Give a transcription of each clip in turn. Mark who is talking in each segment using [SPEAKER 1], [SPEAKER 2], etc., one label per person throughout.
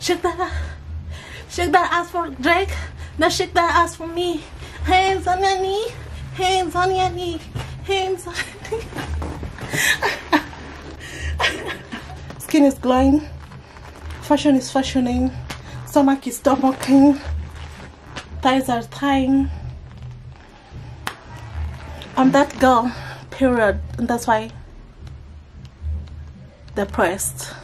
[SPEAKER 1] Shake that, shake that ass for Drake. Now shake that ass for me. Hands on your knee, hands on your knee, hands on your knee. Skin is glowing. Fashion is fashioning. Stomach is stomaching. Thighs are tying. I'm that girl, period. And that's why depressed.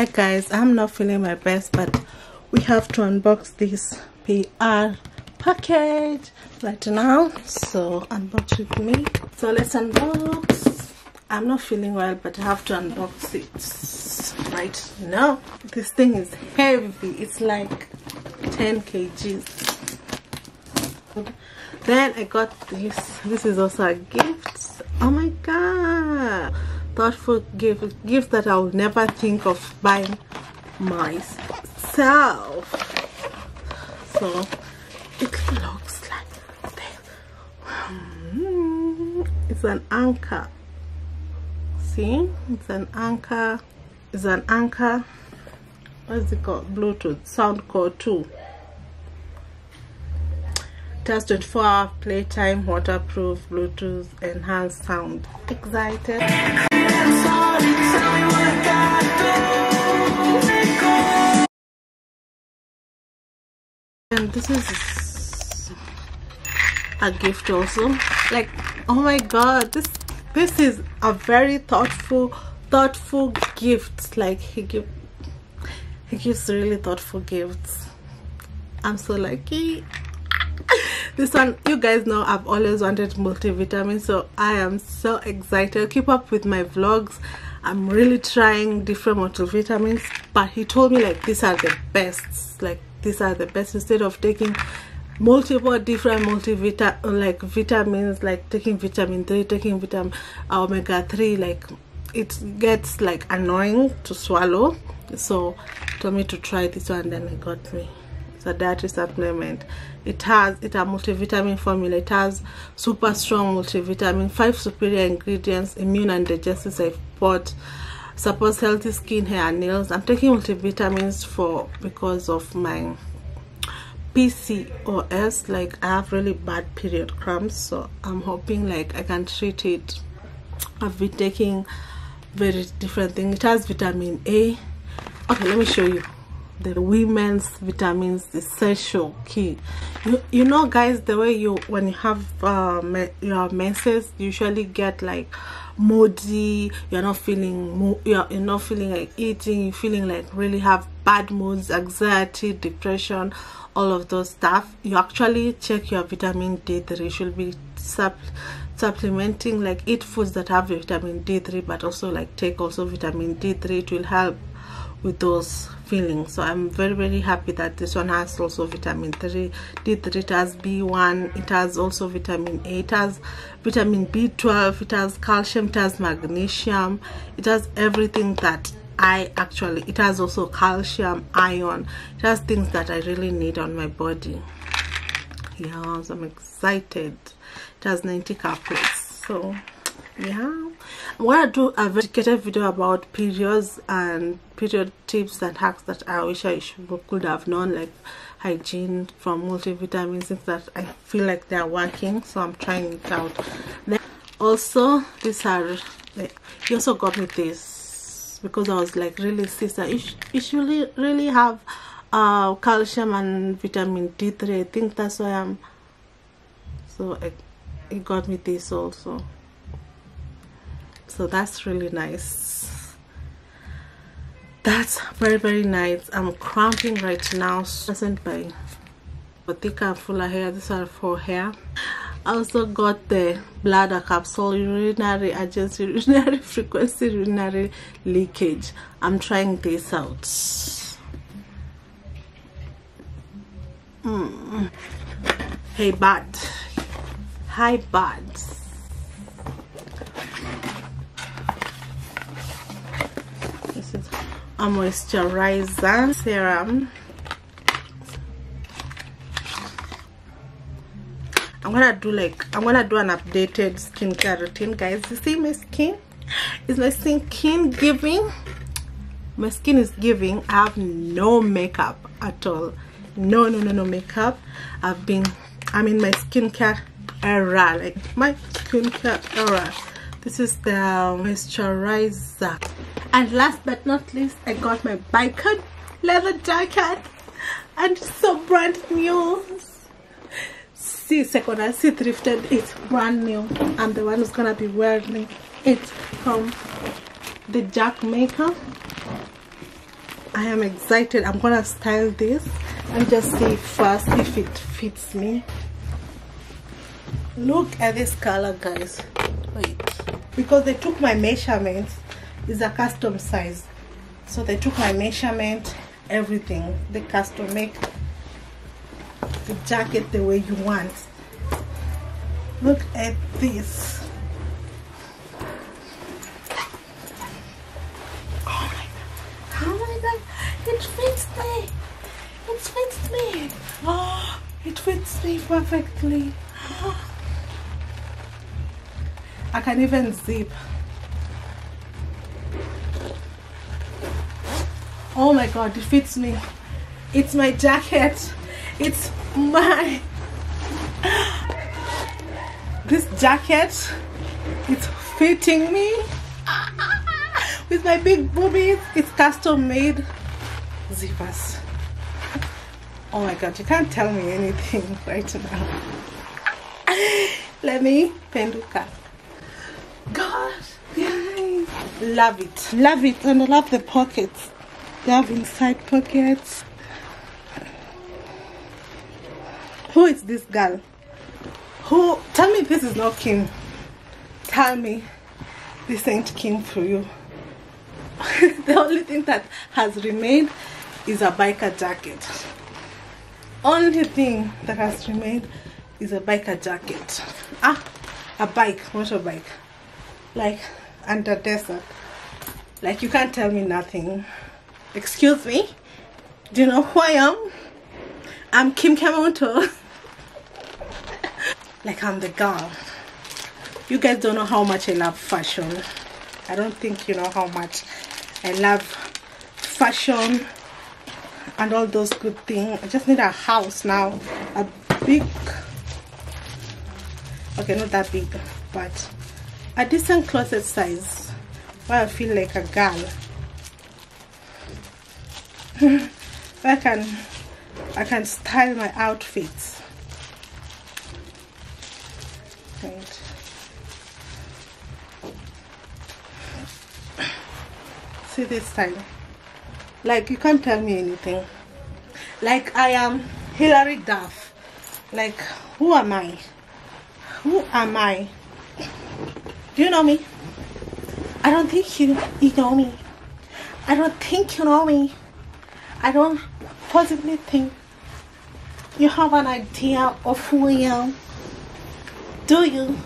[SPEAKER 1] Hi guys, I'm not feeling my best, but we have to unbox this PR package right now. So unbox with me. So let's unbox. I'm not feeling well, but I have to unbox it right now. This thing is heavy. It's like 10 kgs. Then I got this. This is also a gift. Oh my god thoughtful gift gift that I'll never think of buying myself. So it looks like this. Hmm, it's an Anker. See? It's an Anker. It's an Anker. What's it called? Bluetooth. Sound Soundcore 2 it has 24 hour playtime waterproof bluetooth enhanced sound. Excited and this is a gift also. Like oh my god this this is a very thoughtful thoughtful gift. Like he give he gives really thoughtful gifts. I'm so lucky this one you guys know i've always wanted multivitamin so i am so excited. Keep up with my vlogs. I'm really trying different multivitamins but he told me like these are the best. Like these are the best. Instead of taking multiple different multivita like vitamins like taking vitamin 3 taking vitamin uh, omega 3 like it gets like annoying to swallow. So told me to try this one then it got me. It's a dietary supplement it has it a multivitamin formula. It has super strong multivitamin five superior ingredients immune and digestive support supports healthy skin hair and nails. I'm taking multivitamins for because of my pcos like i have really bad period cramps so i'm hoping like i can treat it. I've been taking very different things it has vitamin a. Okay let me show you the women's vitamins the essential key. You, you know guys the way you when you have uh, your menses you usually get like moody you're not feeling you're, you're not feeling like eating you're feeling like really have bad moods anxiety depression all of those stuff. You actually check your vitamin d3 you should be supp supplementing like eat foods that have vitamin d3 but also like take also vitamin d3 it will help with those so i'm very very happy that this one has also vitamin 3 d3 it has b1 it has also vitamin a it has vitamin b12 it has calcium it has magnesium. It has everything that i actually it has also calcium iron. It has things that i really need on my body. Yes i'm excited. It has 90 caplets so yeah i'm gonna do a dedicated video about periods and period tips and hacks that i wish i should, could have known like hygiene from multivitamins things that i feel like they're working so i'm trying it out. Then also these are he also got me this because i was like really sister you, sh you should really, have uh calcium and vitamin d3 i think that's why i'm so it, it got me this also so that's really nice. That's very very nice. I'm cramping right now. Present by and fuller hair. These are for hair. I also got the bladder capsule urinary urgency urinary frequency urinary leakage. I'm trying this out. Mm. hey bud. Hi buds a moisturizer serum. I'm gonna do like i'm gonna do an updated skincare routine guys. You see my skin? Is my skin giving? My skin is giving. I have no makeup at all. No no no no makeup. I've been i'm in my skincare era like my skincare era this is the moisturizer. And last but not least i got my biker leather jacket and so brand new see second i see thrifted it's brand new. I'm the one who's gonna be wearing it from the jack maker. I am excited. I'm gonna style this and just see first if it fits me. Look at this color guys. Wait because they took my measurements it's a custom size. So they took my measurement everything they custom make the jacket the way you want. Look at this. Oh my god. Oh my god. It fits me. It fits me. Oh it fits me perfectly I can even zip. Oh my god it fits me. It's my jacket. It's my this jacket it's fitting me. With my big boobies it's custom made zippers. Oh my god you can't tell me anything right now. Let me penduka god. Guys love it. Love it and i love the pockets. They have inside pockets. Who is this girl? Who tell me this is not kim tell me this ain't kim for you. The only thing that has remained is a biker jacket. Only thing that has remained is a biker jacket. Ah a bike motorbike like under desert. Like you can't tell me nothing. Excuse me? Do you know who i am? I'm kim kamoto. Like i'm the girl. You guys don't know how much i love fashion. I don't think you know how much i love fashion and all those good things. I just need a house now. A big okay not that big but a decent closet size where i feel like a girl I can I can style my outfits. See this style. Like you can't tell me anything. Like I am Hilary Duff. Like who am I? Who am I? Do you know me? I don't think you you know me. I don't think you know me. I don't possibly think you have an idea of who I am. Do you?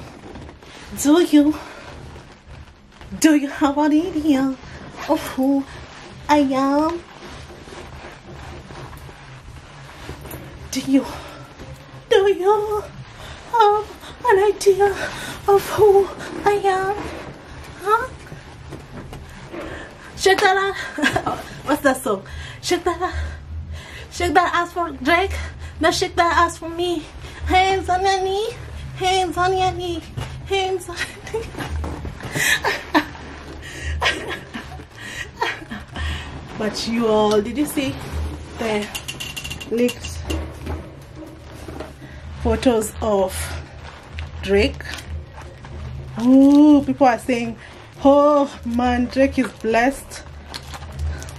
[SPEAKER 1] Do you? Do you have an idea of who I am? Do you? Do you have an idea of who I am? Huh? Shake that out. What's that song? Shake that ass. Shake that ass for Drake. Now shake that ass for me. Hands on your knee. Hands on your knee. Hands on your knee. but you all, did you see the leaked photos of Drake? Oh, people are saying, oh man, Drake is blessed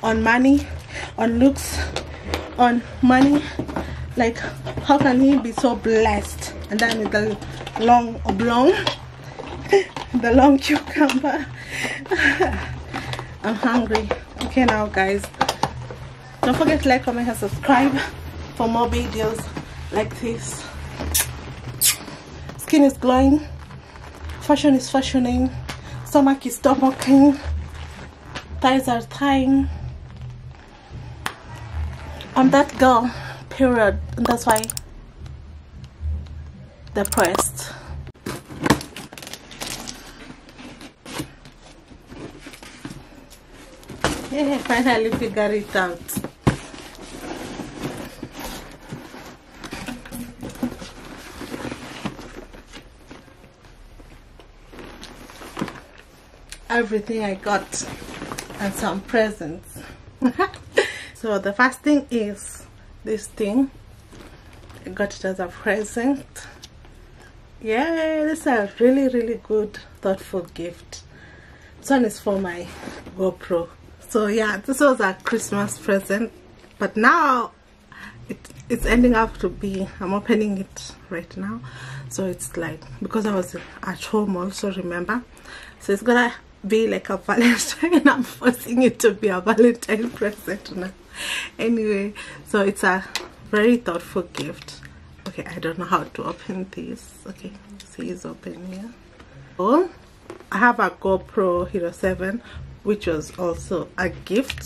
[SPEAKER 1] on money on looks on money. Like how can he be so blessed? And then with the long oblong the long cucumber. I'm hungry. Okay now guys. Don't forget to like comment and subscribe for more videos like this skin is glowing fashion is fashioning stomach is stomaching thighs are tying I'm that girl, period. And that's why depressed. Yeah, finally figure it out. Everything I got and some presents. so the first thing is this thing. I got it as a present. Yeah, this is a really really good thoughtful gift. This one is for my GoPro so yeah this was a christmas present but now it, it's ending up to be i'm opening it right now so it's like because i was at home also remember so it's gonna be like a valentine i'm forcing it to be a valentine present now. Anyway so it's a very thoughtful gift. Okay i don't know how to open this. Okay see it's open here. Oh i have a gopro hero 7 which was also a gift.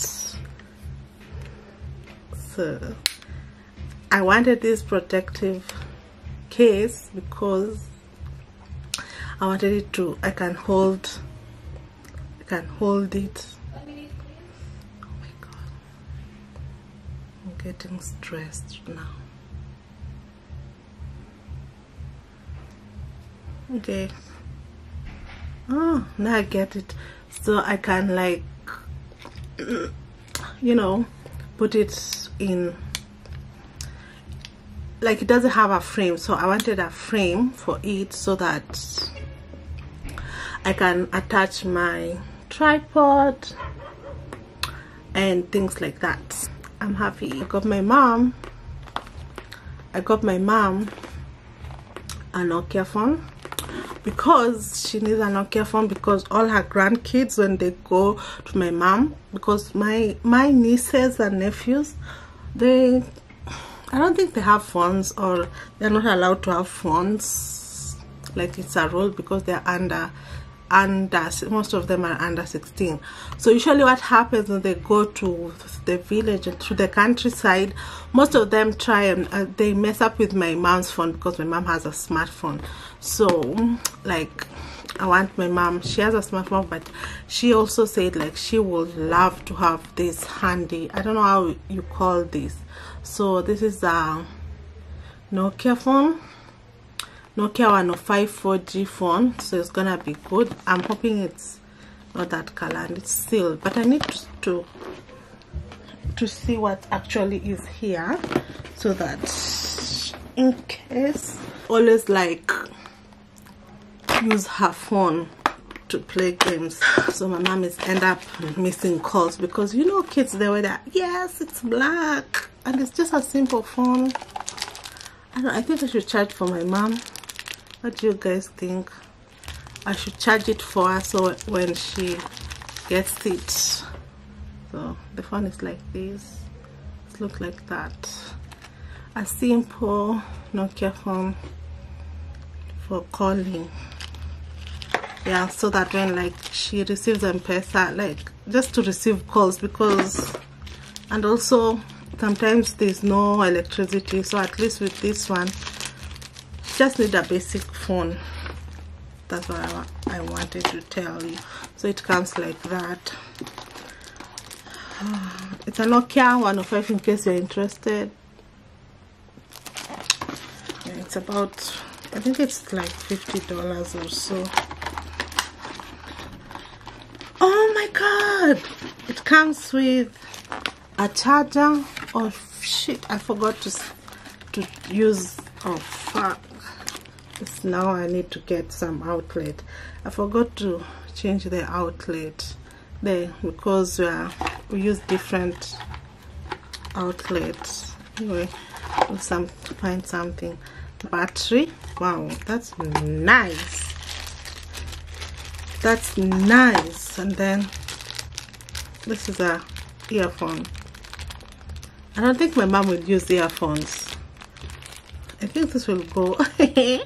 [SPEAKER 1] So I wanted this protective case because I wanted it to I can hold can hold it. Oh my god. I'm getting stressed now. Okay. Oh now I get it. So I can like you know put it in like it doesn't have a frame. So I wanted a frame for it so that I can attach my tripod and things like that. I'm happy. I got my mom. I got my mom a Nokia phone because she needs a Nokia phone because all her grandkids when they go to my mom because my my nieces and nephews they I don't think they have phones or they're not allowed to have phones. Like it's a rule because they're under under most of them are under 16 so usually what happens when they go to the village and to the countryside most of them try and uh, they mess up with my mom's phone because my mom has a smartphone. So like I want my mom she has a smartphone but she also said like she would love to have this handy. I don't know how you call this. So this is a Nokia phone Nokia 105 4G phone so it's gonna be good. I'm hoping it's not that color and it's sealed but I need to to see what actually is here so that in case always like use her phone to play games. So my mom is end up missing calls because you know kids they were that yes it's black and it's just a simple phone. I don't I think I should charge for my mom what do you guys think? I should charge it for her so when she gets it. So the phone is like this. It looks like that. A simple Nokia phone for calling. Yeah so that when like she receives M-Pesa like just to receive calls because and also sometimes there's no electricity so at least with this one just need a basic phone. That's what I, I wanted to tell you. So it comes like that. It's a Nokia 105 in case you're interested. It's about I think it's like $50 or so. Oh my god! It comes with a charger oh shit I forgot to to use. Oh fuck now I need to get some outlet. I forgot to change the outlet there because uh, we use different outlets. Anyway we'll some find something. Battery? Wow that's nice. That's nice. And then this is a earphone. I don't think my mom would use earphones I think this will go.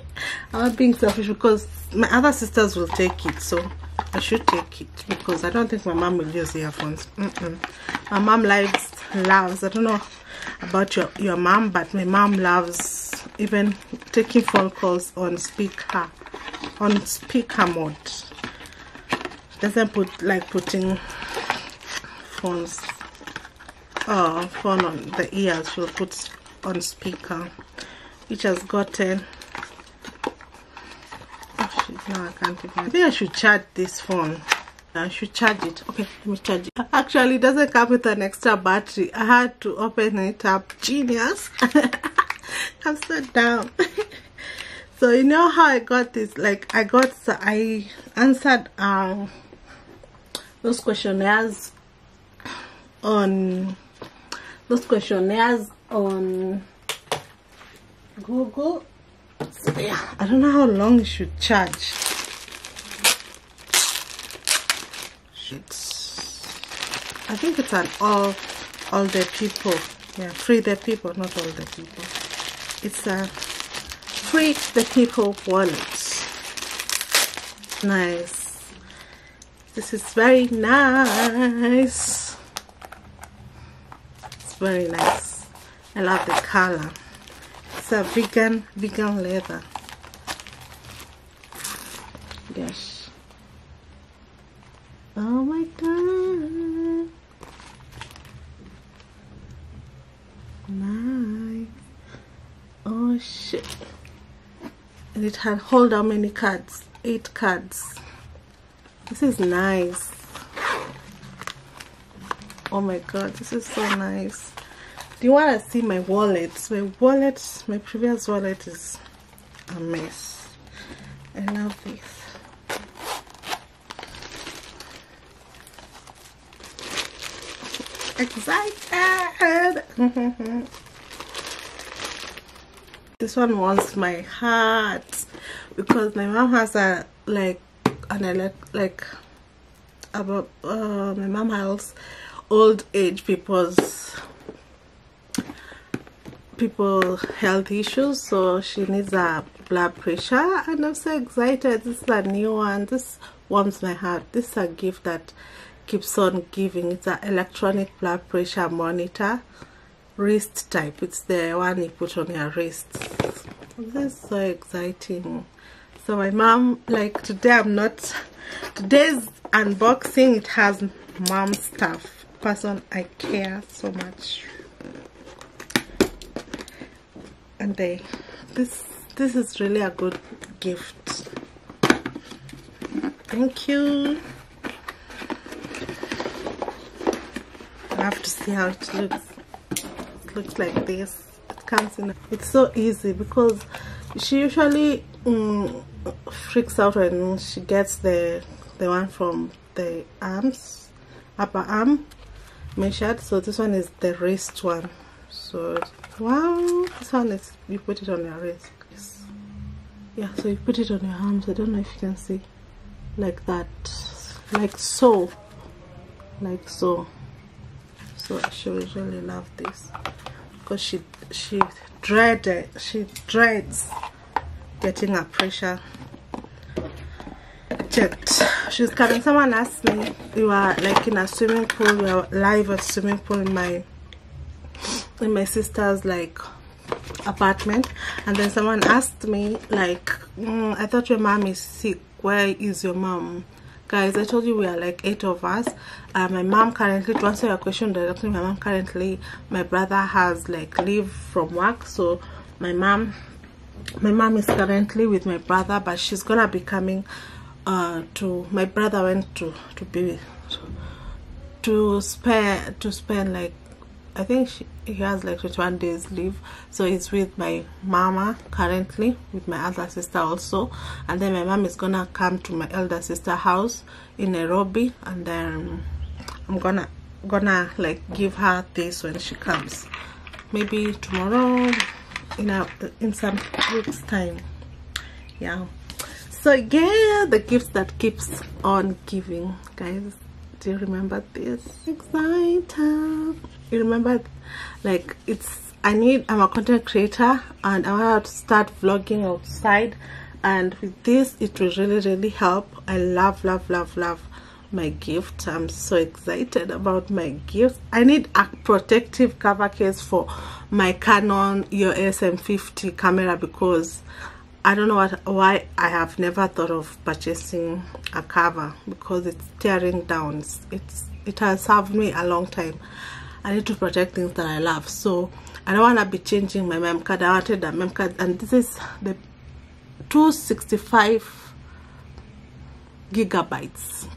[SPEAKER 1] I'm being selfish because my other sisters will take it so I should take it because I don't think my mom will use earphones. Mm -mm. my mom likes loves. I don't know about your your mom but my mom loves even taking phone calls on speaker on speaker mode. Doesn't put like putting phones uh, phone on the ears she'll put on speaker which has gotten. Oh shit, no I can't even. I think I should charge this phone. I should charge it. Okay let me charge it. Actually it doesn't come with an extra battery. I had to open it up. Genius. I'm so dumb. So you know how I got this? Like I got I answered um those questionnaires on those questionnaires on Google. So yeah, I don't know how long you should charge. I think it's an all all the people. Yeah, free the people, not all the people. It's a free the people wallet. Nice. This is very nice. It's very nice. I love the color. It's a vegan vegan leather. Yes. Oh my god. Nice. Oh shit. And it had hold how many cards? Eight cards. This is nice. Oh my god, this is so nice. Do you want to see my wallet? My wallet, my previous wallet is a mess. I love this. Excited! this one wants my heart because my mom has a like an elect like about uh, my mom has old age people's people health issues so she needs a blood pressure. And i'm so excited. This is a new one. This warms my heart. This is a gift that keeps on giving. It's an electronic blood pressure monitor wrist type. It's the one you put on your wrist. This is so exciting. So my mom like today i'm not today's unboxing it has mom stuff. Person i care so much and they this this is really a good gift. Thank you. I have to see how it looks. It looks like this. It comes in it's so easy because she usually um, freaks out when she gets the the one from the arms upper arm measured. So this one is the wrist one. So wow. This one is you put it on your wrist. Yes. yeah so you put it on your arms. I don't know if you can see. Like that. Like so. Like so. So she would really love this. Because she she dreaded she dreads getting a pressure checked. She's coming. Someone asked me we were like in a swimming pool. We were live at swimming pool in my in my sister's like apartment. And then someone asked me like mm, i thought your mom is sick. Where is your mom? Guys i told you we are like eight of us. Uh, my mom currently to answer your question directly my mom currently my brother has like leave from work. So my mom my mom is currently with my brother but she's gonna be coming uh to my brother went to to be to, to spare to spend like I think she, he has like 21 days leave. So he's with my mama currently with my other sister also. And then my mom is gonna come to my elder sister house in Nairobi. And then I'm gonna gonna like give her this when she comes. Maybe tomorrow in a in some weeks time. Yeah. So yeah the gifts that keeps on giving guys. Do you remember this? Excited you remember like it's i need i'm a content creator and i want to start vlogging outside. And with this it will really really help. I love love love love my gift i'm so excited about my gift i need a protective cover case for my canon EOS M50 camera because I don't know what why I have never thought of purchasing a cover because it's tearing down. It's, it's it has served me a long time I need to protect things that I love. So I don't want to be changing my mem card. I wanted a mem card. And this is the 265 gigabytes.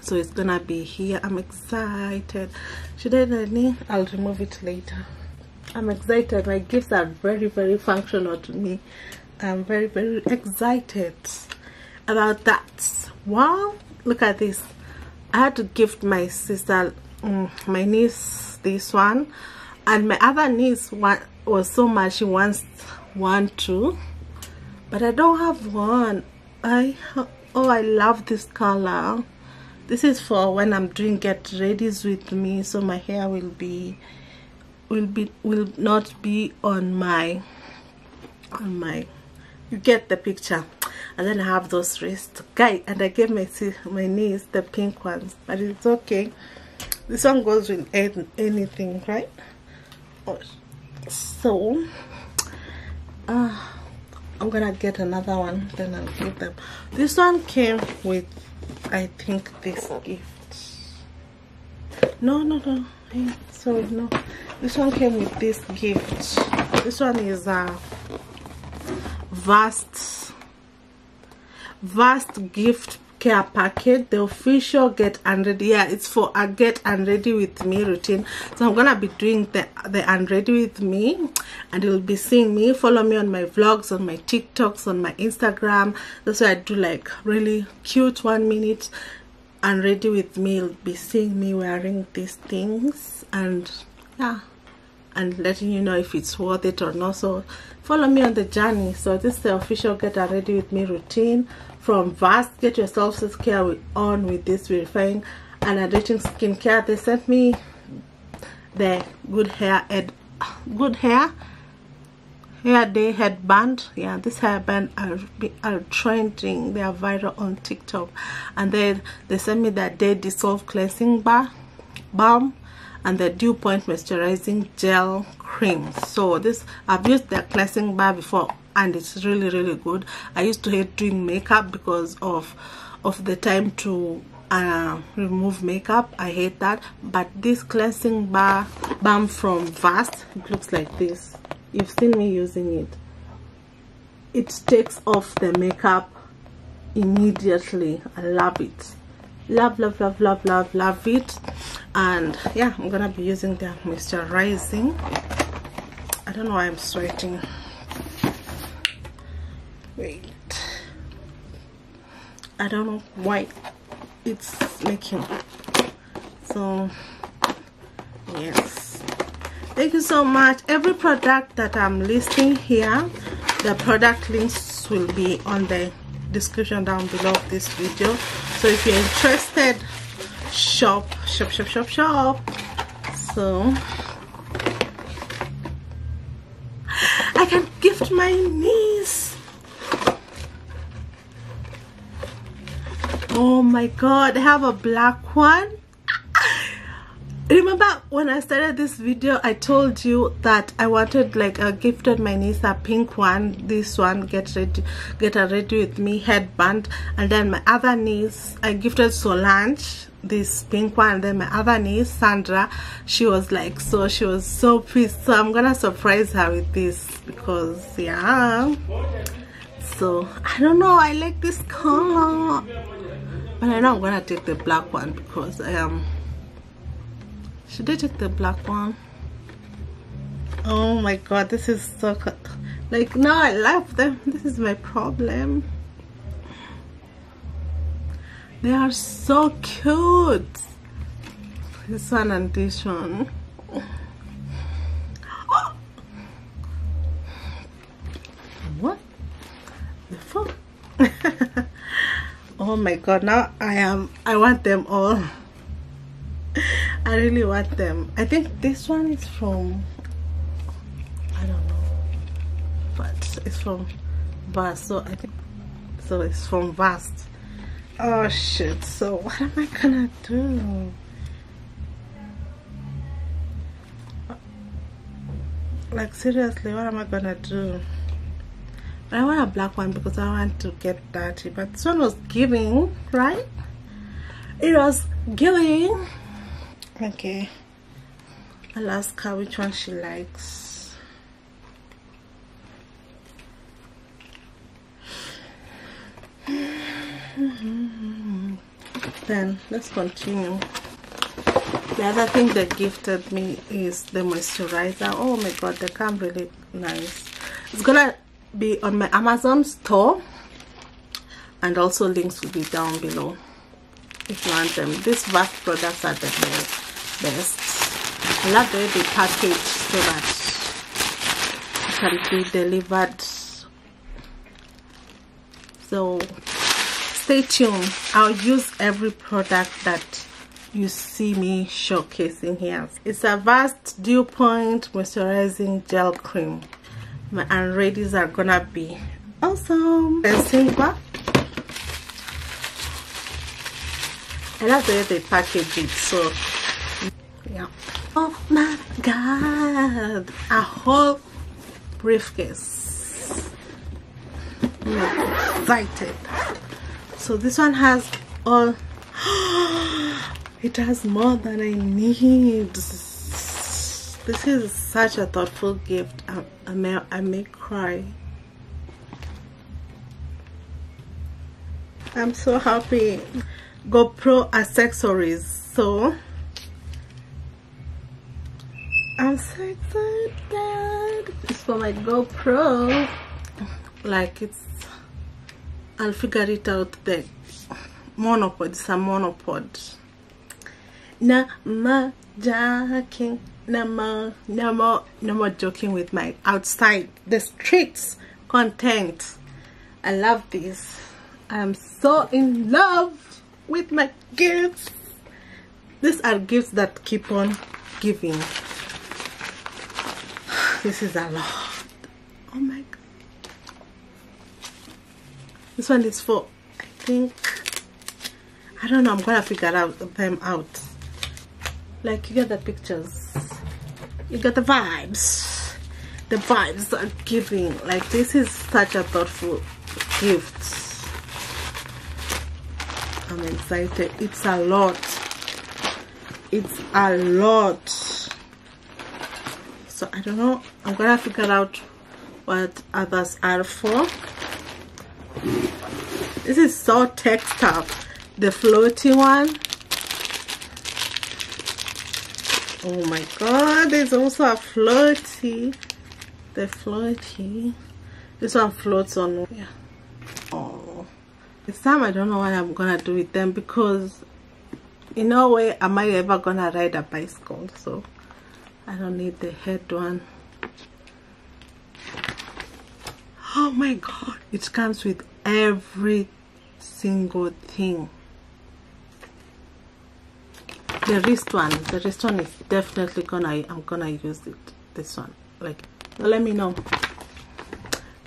[SPEAKER 1] So it's gonna be here. I'm excited. Should I Nani? I'll remove it later. I'm excited. My gifts are very very functional to me. I'm very very excited about that. Wow. Look at this. I had to gift my sister Mm, my niece this one. And my other niece one was so much she wants one too. But I don't have one. I oh I love this color. This is for when I'm doing get readies with me so my hair will be will be will not be on my on my you get the picture. And then I have those wrists guy and I gave my my niece the pink ones but it's okay this one goes with anything right? Oh, so uh, I'm gonna get another one then I'll give them. This one came with I think this gift. No no no hey, sorry no. This one came with this gift. This one is a vast vast gift care package the official get and ready. Yeah it's for a get and ready with me routine. So i'm gonna be doing the the and ready with me and you'll be seeing me. Follow me on my vlogs on my tiktoks on my instagram. That's why i do like really cute one minute and ready with me. You'll be seeing me wearing these things and yeah and letting you know if it's worth it or not. So follow me on the journey. So this is the official get ready with me routine from vast get yourself self-care on with this verifying and hydrating skincare they sent me the good hair ed good hair hair day headband. Yeah this hairband are are trending. They are viral on tiktok. And then they sent me that day dissolve cleansing bar balm and the dew point moisturizing gel cream. So this i've used the cleansing bar before and it's really really good. I used to hate doing makeup because of of the time to uh, remove makeup. I hate that. But this cleansing bar balm from vast it looks like this. You've seen me using it. It takes off the makeup immediately. I love it. Love love love love love love it. And yeah i'm gonna be using the moisturizing. I don't know why i'm sweating wait. I don't know why it's making so yes. Thank you so much. Every product that i'm listing here the product links will be on the description down below of this video. So if you're interested shop shop shop shop shop. So I can gift my niece oh my god I have a black one? Remember when i started this video i told you that i wanted like a gifted my niece a pink one. This one get ready get a ready with me headband. And then my other niece i gifted solange this pink one. And then my other niece sandra she was like so she was so pissed. So i'm gonna surprise her with this because yeah. So i don't know i like this color but i know i'm gonna take the black one because i am um, should I take the black one? Oh my god, this is so like no I love them. This is my problem. They are so cute. This one and this one. What? The phone. Oh my god, now I am I want them all. I really want them. I think this one is from I don't know, but it's from Vast. So I think so. It's from Vast. Oh shit! So what am I gonna do? Like seriously, what am I gonna do? I want a black one because I want to get dirty. But this one was giving, right? It was giving. okay I'll ask her which one she likes then let's continue the other thing they gifted me is the moisturizer oh my god they come really nice it's gonna be on my amazon store and also links will be down below. If you want them. These vast products are the best. I love the way they package so that it can be delivered. So stay tuned. I'll use every product that you see me showcasing here. It's a vast dew point moisturizing gel cream my unreadies are gonna be awesome. And silver. I love the way they package it so yeah. Oh my god. A whole briefcase. I'm excited. So this one has all it has more than I need this is such a thoughtful gift. I, I, may, I may cry. I'm so happy. GoPro accessories. So I'm so excited. It's for my GoPro. Like it's I'll figure it out the monopod it's a monopod na ma joking no more no more no more joking with my outside the streets content. I love this. I'm so in love with my gifts. These are gifts that keep on giving. This is a lot. Oh my god. This one is for i think i don't know i'm gonna figure out them out like you get the pictures you get the vibes the vibes are giving like this is such a thoughtful gift I'm excited. It's a lot. It's a lot. So I don't know. I'm gonna figure out what others are for. This is so textile. The floaty one. Oh my god, there's also a floaty. The floaty. This one floats on. Yeah. Oh this time i don't know what i'm gonna do with them because in no way am i ever gonna ride a bicycle so i don't need the head one oh my god it comes with every single thing the wrist one the wrist one is definitely gonna i'm gonna use it this one. Like let me know.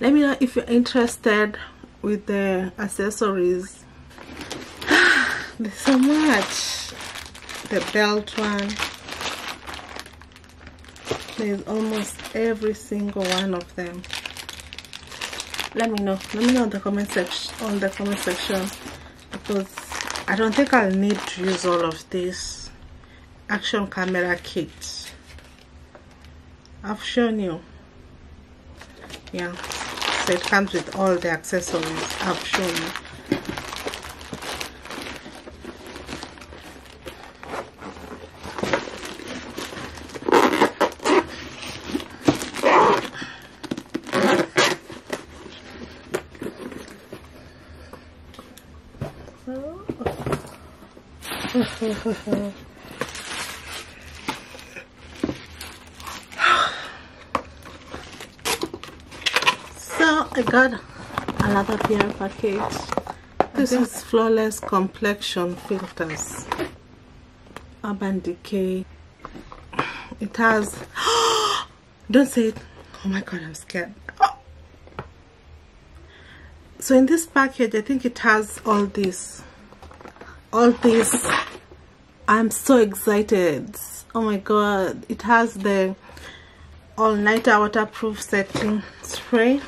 [SPEAKER 1] Let me know if you're interested with the accessories. There's so much. The belt one. There's almost every single one of them. Let me know. Let me know in the comment section on the comment section because I don't think I'll need to use all of this action camera kit. I've shown you. Yeah. So it comes with all the accessories. I've shown you I got another PR package. This is Flawless Complexion Filters. Urban Decay. It has... Don't say it. Oh my god, I'm scared. So in this package, I think it has all this. All this. I'm so excited. Oh my god. It has the all-nighter waterproof setting spray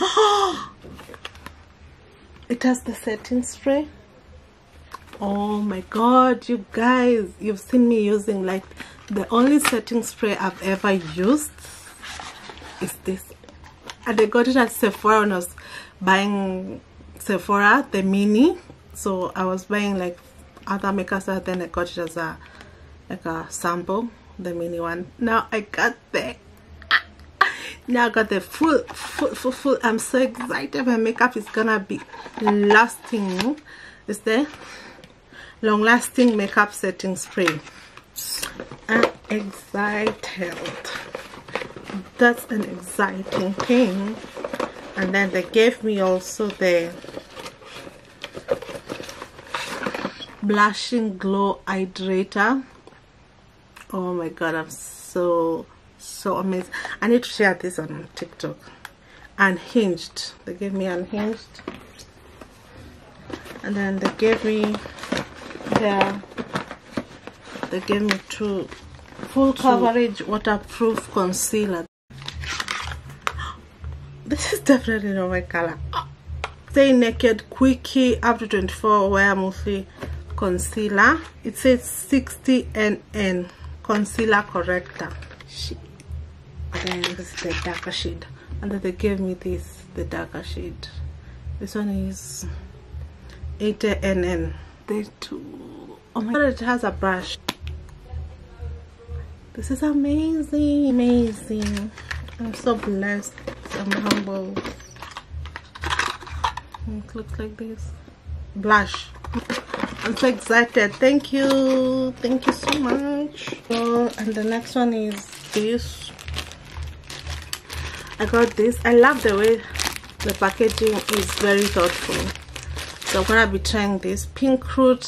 [SPEAKER 1] it has the setting spray oh my god you guys you've seen me using like the only setting spray I've ever used is this. And I got it at Sephora when I was buying Sephora the mini. So I was buying like other makeup then I got it as a like a sample the mini one. Now I got the now I got the full full full full I'm so excited. My makeup is gonna be lasting is there? Long lasting makeup setting spray. I'm excited. That's an exciting thing. And then they gave me also the blushing glow hydrator. Oh my god i'm so so amazing. I need to share this on tiktok. Unhinged. They gave me unhinged. And then they gave me the they gave me two full coverage waterproof concealer. This is definitely not my color. Stay naked quickie up to 24 wear mostly concealer. It says 60 nn concealer corrector. And then this is the darker shade. And then they gave me this the darker shade. This one is 80 nn they two oh my god it has a brush. This is amazing amazing. I'm so blessed. I'm humble. It looks like this. Blush. I'm so excited. Thank you. Thank you so much. So and the next one is this i got this i love the way the packaging is very thoughtful so i'm gonna be trying this pink root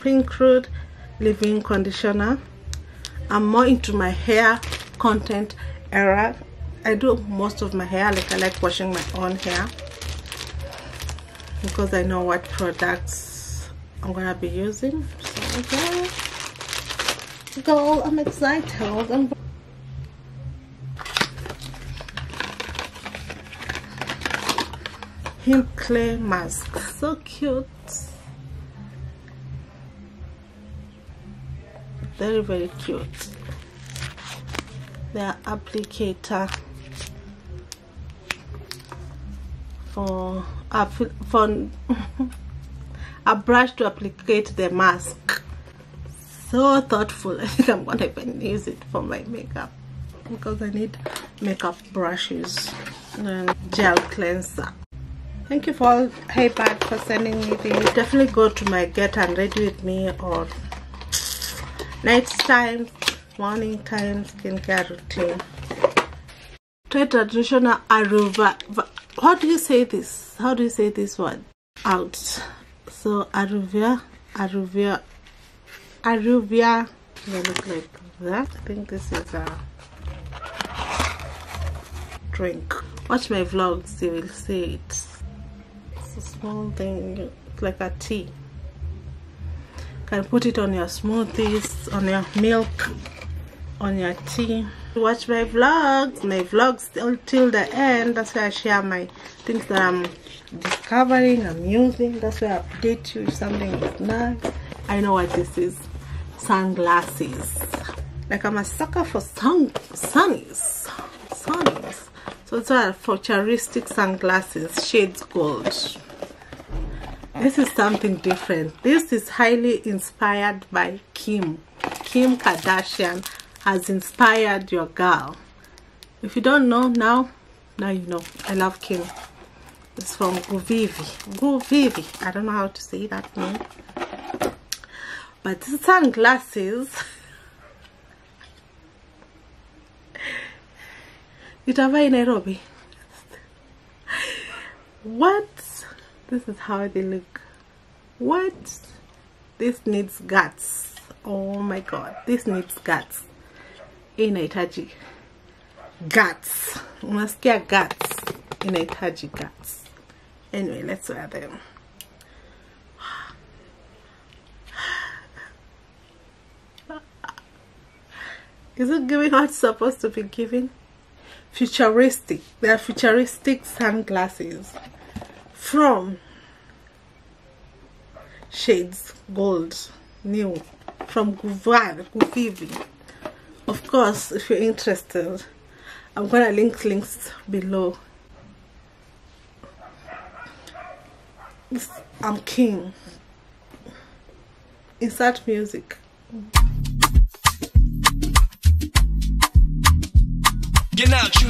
[SPEAKER 1] pink root leave-in conditioner i'm more into my hair content era i do most of my hair like i like washing my own hair because I know what products I'm gonna be using. So go, go! I'm excited. I'm Him clay mask, so cute. Very very cute. The applicator for a, for a brush to apply the mask so thoughtful I think I'm gonna even use it for my makeup because I need makeup brushes and gel cleanser thank you for all hey bad for sending me this definitely go to my get and ready with me or night time morning time skincare routine. Try traditional aruba how do you say this? How do you say this one out. So aruvia aruvia aruvia they look like that? I think this is a drink. Watch my vlogs you will see it it's a small thing like a tea. Can put it on your smoothies on your milk on your tea. Watch my vlogs. My vlogs till, till the end. That's where i share my things that i'm discovering i'm using. That's where i update you if something is nice. I know what this is. Sunglasses. Like i'm a sucker for sun sunnies. Sunnies so it's a futuristic sunglasses shades gold. This is something different. This is highly inspired by kim. Kim kardashian has inspired your girl. If you don't know now now you know. I love kim. It's from guvivi guvivi i don't know how to say that name. But the itavai nairobi. What? This is how they look. What? This needs guts. Oh my god. This needs guts. Inahitaji guts. Unasikia guts. Inahitaji guts. Anyway let's wear them. Is it giving what it's supposed to be giving futuristic they are futuristic sunglasses from shades gold new from Guvar Guvivi of course if you're interested I'm gonna link links below. I'm king. Insert music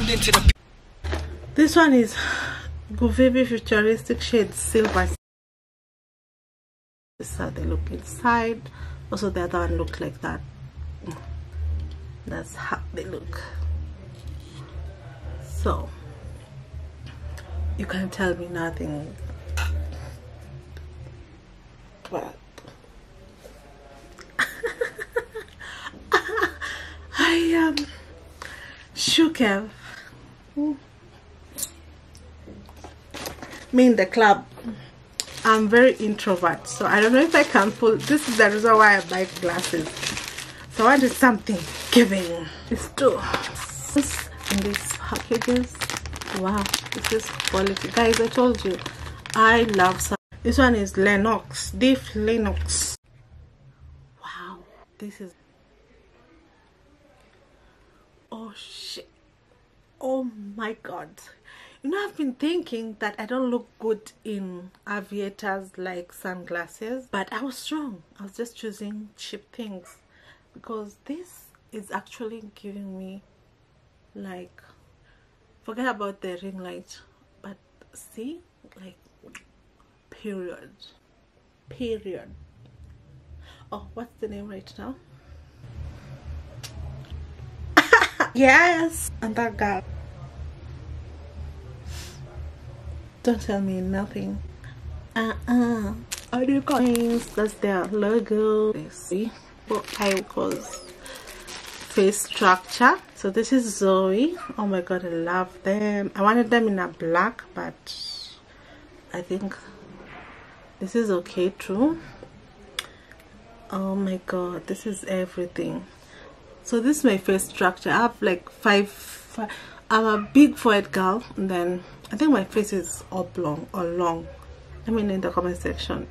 [SPEAKER 1] tuned into the this one is Guvivi Futuristic Shades Silver. This is how they look inside. Also the other one look like that. That's how they look. So you can tell me nothing. But I am um, Shukev me in the club. I'm very introvert so I don't know if I can pull this is the reason why I buy glasses. So I wanted something giving. It's two in these packages wow this is quality. Guys I told you I love some. This one is Lennox deep Lennox. Wow this is. Oh shit oh my god. You know i've been thinking that i don't look good in aviators like sunglasses but i was wrong. I was just choosing cheap things because this is actually giving me like forget about the ring light but see like period. Period. Oh what's the name right now? Yes and that guy Don't tell me nothing. Uh-uh. Audio coins, that's their logo. Let's see what I was face structure. So this is Zoe. Oh my god, I love them. I wanted them in a black, but I think this is okay too. Oh my god, this is everything. So this is my face structure. I have like five, five I'm a big forehead girl and then I think my face is oblong or long. Let me know in the comment section.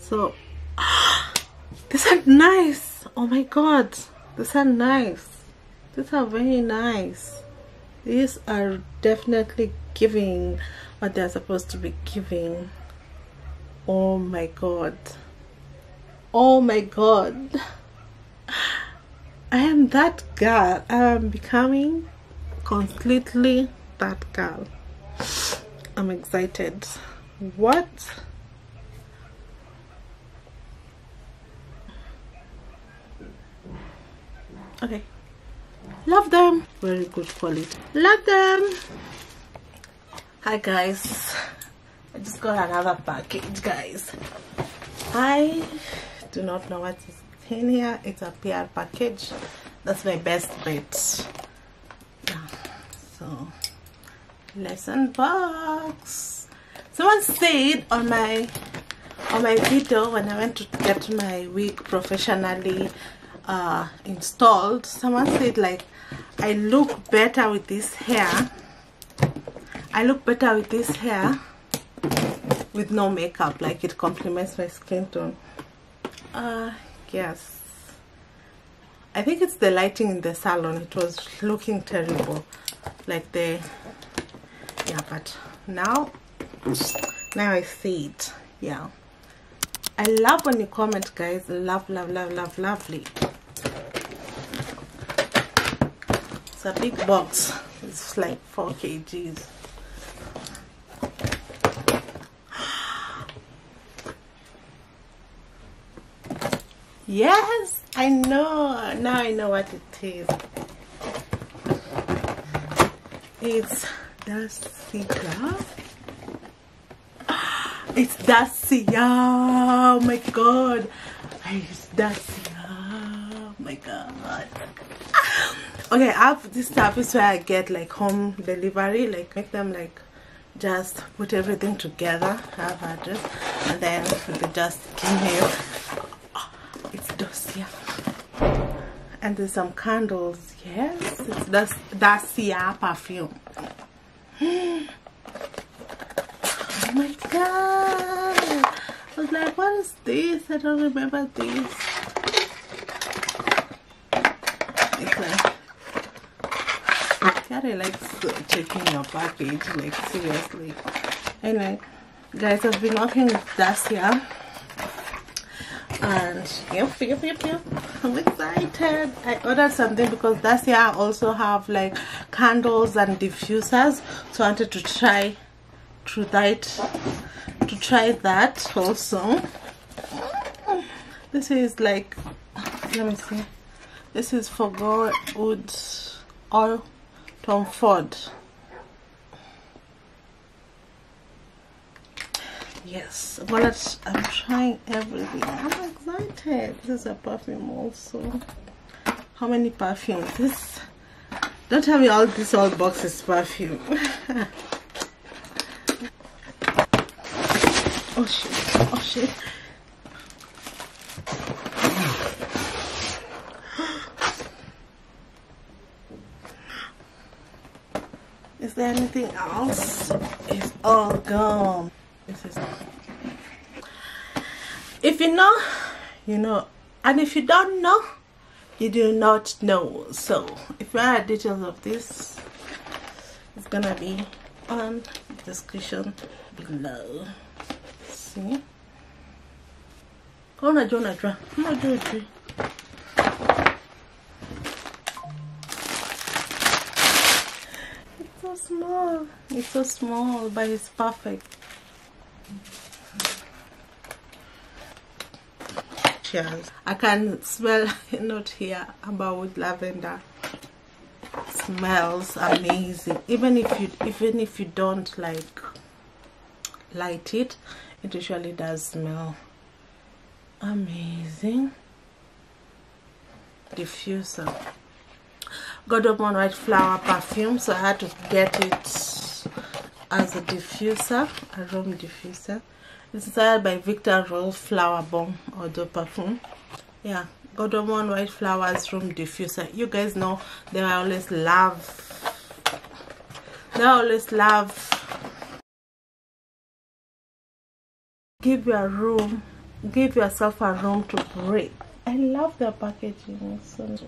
[SPEAKER 1] So these are nice. Oh my god. These are nice. These are very nice. These are definitely giving what they're supposed to be giving. Oh my god. Oh my god. I am that girl. I am becoming completely that girl. I'm excited. What? Okay. Love them. Very good quality. Love them. Hi guys. I just got another package guys. I do not know what is in here. It's a pr package. That's my best bet so lesson box. Someone said on my on my video when i went to get my wig professionally uh, installed someone said like i look better with this hair. I look better with this hair with no makeup like it complements my skin tone. Uh yes I think it's the lighting in the salon. It was looking terrible. Like the yeah but now now I see it. Yeah. I love when you comment guys. Love love love love lovely. It's a big box. It's like 4 kgs yes I know now I know what it is it's Dossier. It's Dossier. Oh my god. It's Dossier. Oh my god. Okay, I have this service where I get like home delivery, like make them like just put everything together, have address, and then they just give me it's Dossier and there's some candles yes it's that's Dossier perfume oh my god I was like, what is this? I don't remember this. Like, gotta like checking your package, like seriously. Anyway, guys, I've been working with Dossier. And yep, yep, yep, yep. I'm excited. I ordered something because that's year I also have like candles and diffusers. So I wanted to try to that to try that also. This is like let me see. This is for Wood Oil Tom Ford. Yes, but I'm trying everything. I'm excited. This is a perfume also. How many perfumes? This don't tell me all this old box is perfume. oh shit. Oh shit. Is there anything else? It's all gone. This is if you know, you know, and if you don't know, you do not know. So if you want details of this, it's gonna be on the description below. See? Come on, Jonah, come on, Jonah. It's so small. It's so small, but it's perfect. Cheers. I can smell not here about lavender. smells amazing. Even if you even if you don't like light it, it usually does smell amazing. Diffuser. god Godopon White Flower perfume, so I had to get it as a diffuser, a room diffuser. It's inspired by Viktor Rolf Flowerbomb or the perfume. Yeah, Godopon White Flowers Room Diffuser. You guys know they always love. They always love. Give your room, give yourself a room to breathe. I love their packaging. So